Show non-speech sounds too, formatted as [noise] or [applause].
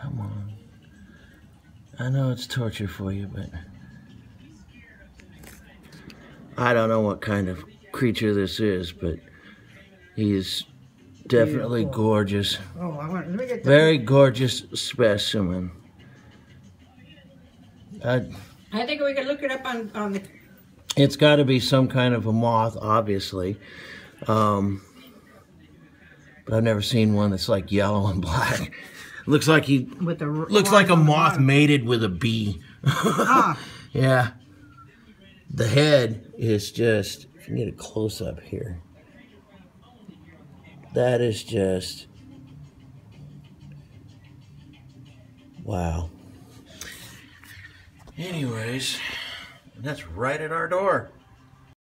Come on. I know it's torture for you, but I don't know what kind of creature this is, but he's definitely Beautiful. gorgeous. Oh, I want, let me get the. Very gorgeous specimen. I, I think we can look it up on, on the, it's got to be some kind of a moth, obviously. Um, but I've never seen one that's like yellow and [laughs] black. Looks like he with the. looks like a moth mated with a bee. [laughs] Ah, Yeah. The head is just, if you get a close up here, that is just, wow. Anyways, that's right at our door.